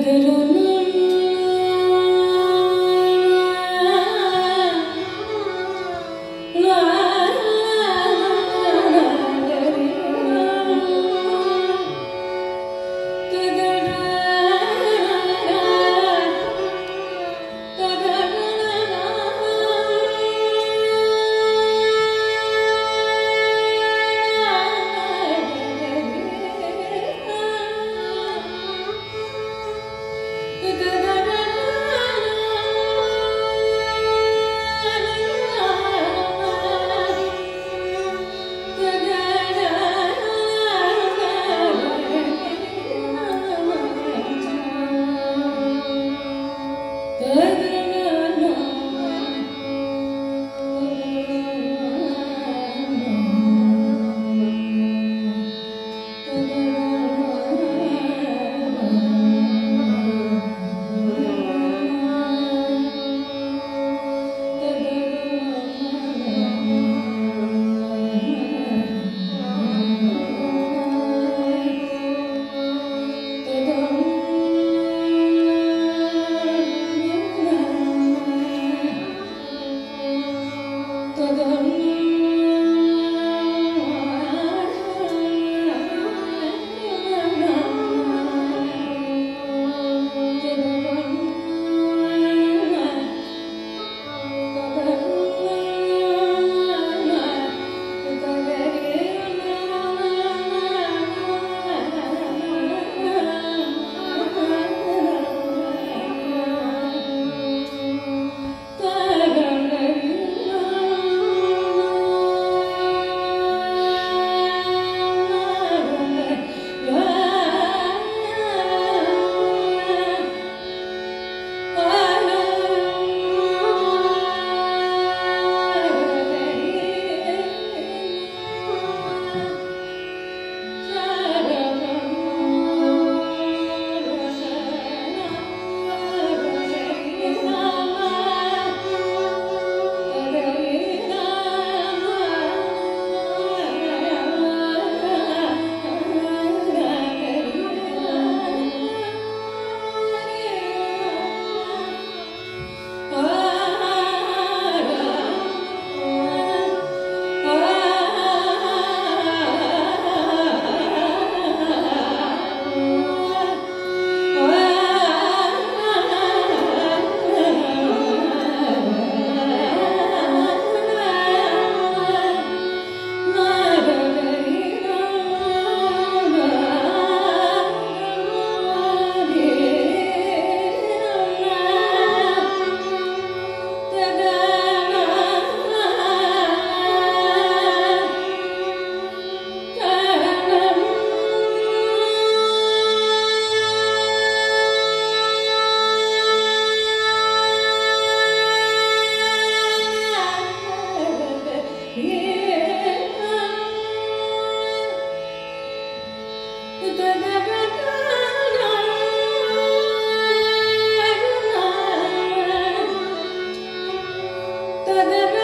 da da da